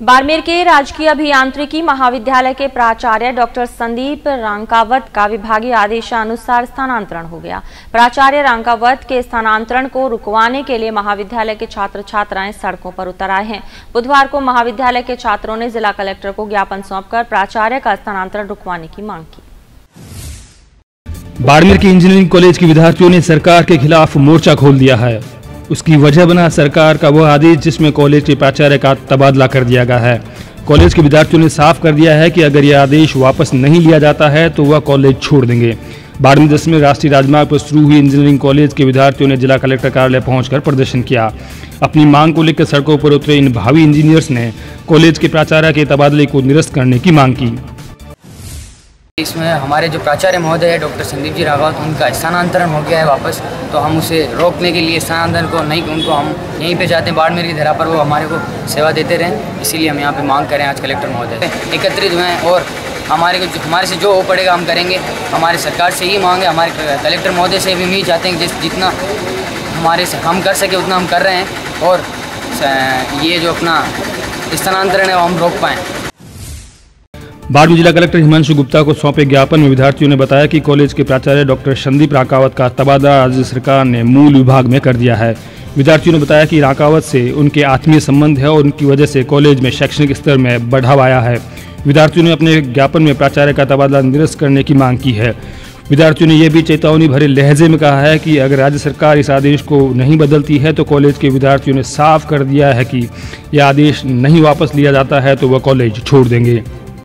बाड़मेर के राजकीय अभियांत्रिकी महाविद्यालय के प्राचार्य डॉक्टर संदीप रांकावत का विभागीय आदेशानुसार स्थानांतरण हो गया। प्राचार्य रांकावत के स्थानांतरण को रुकवाने के लिए महाविद्यालय के छात्र छात्राएँ सड़कों पर उतर आए हैं। बुधवार को महाविद्यालय के छात्रों ने जिला कलेक्टर को ज्ञापन सौंपकर प्राचार्य का स्थानांतरण रुकवाने की मांग की। बाड़मेर के इंजीनियरिंग कॉलेज के विद्यार्थियों ने सरकार के खिलाफ मोर्चा खोल दिया है। उसकी वजह बना सरकार का वह आदेश जिसमें कॉलेज के प्राचार्य का तबादला कर दिया गया है। कॉलेज के विद्यार्थियों ने साफ़ कर दिया है कि अगर यह आदेश वापस नहीं लिया जाता है तो वह कॉलेज छोड़ देंगे। बारहवीं, दसवीं राष्ट्रीय राजमार्ग पर शुरू हुई इंजीनियरिंग कॉलेज के विद्यार्थियों ने जिला कलेक्टर कार्यालय पहुंचकर प्रदर्शन किया। अपनी मांग को लेकर सड़कों पर उतरे इन भावी इंजीनियर्स ने कॉलेज के प्राचार्य के तबादले को निरस्त करने की मांग की। इसमें हमारे जो प्राचार्य महोदय है, डॉक्टर संदीप जी रावत, उनका स्थानांतरण हो गया है वापस तो हम उसे रोकने के लिए, स्थानांतरण को नहीं, उनको हम यहीं पे जाते हैं, बाड़मेर की धरा पर वो हमारे को सेवा देते रहें, इसीलिए हम यहाँ पे मांग करें आज कलेक्टर महोदय एकत्रित हुए और हमारे को हमारे से जो हो पड़ेगा हम करेंगे, हमारे सरकार से ही मांग है हमारे कलेक्टर महोदय से भी हम चाहते हैं, जिस, जितना हमारे से हम कर सके, उतना हम कर रहे हैं और ये जो अपना स्थानांतरण है, वो हम रोक पाएँ। बाद जिला कलेक्टर हिमांशु गुप्ता को सौंपे ज्ञापन में विद्यार्थियों ने बताया कि कॉलेज के प्राचार्य डॉक्टर संदीप राकावत का तबादला राज्य सरकार ने मूल विभाग में कर दिया है। विद्यार्थियों ने बताया कि राकावत से उनके आत्मीय संबंध है और उनकी वजह से कॉलेज में शैक्षणिक स्तर में बढ़ावा आया है। विद्यार्थियों ने अपने ज्ञापन में प्राचार्य का तबादला निरस्त करने की मांग की है। विद्यार्थियों ने यह भी चेतावनी भरे लहजे में कहा है कि अगर राज्य सरकार इस आदेश को नहीं बदलती है तो कॉलेज के विद्यार्थियों ने साफ़ कर दिया है कि यह आदेश नहीं वापस लिया जाता है तो वह कॉलेज छोड़ देंगे।